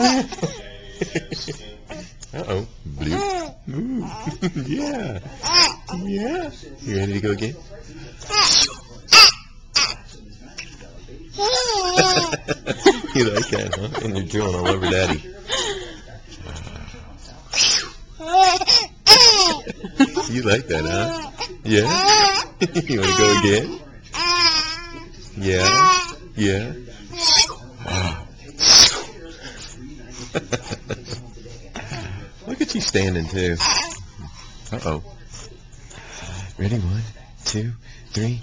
Uh-oh. Bloop. Ooh. yeah. Yeah. You ready to go again? you like that, huh? And you're drilling all over Daddy. you like that, huh? Yeah? you want to go again? Yeah? Yeah? Look at you standing, too. Uh-oh. Ready? One, two, three.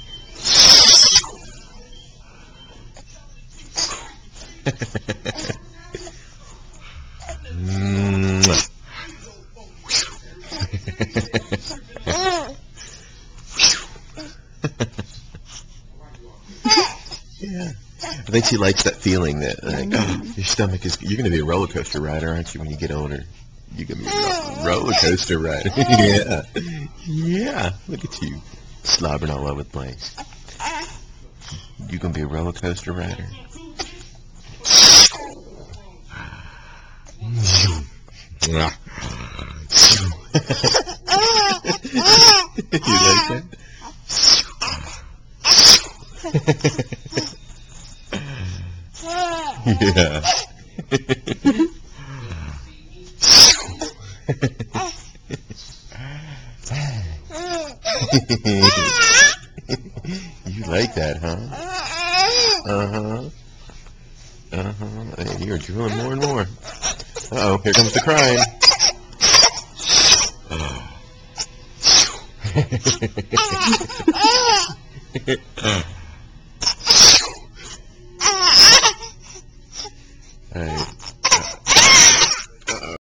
Yeah. I think she likes that feeling that like, oh, your stomach is. You're going to be a roller coaster rider, aren't you? When you get older, you're going to be a roller coaster rider. yeah, yeah. Look at you, slobbering all over the place. You're going to be a roller coaster rider. you like that? yeah. you like that, huh? Uh-huh. Uh-huh. Hey, you're drooling more and more. Uh-oh, here comes the crying.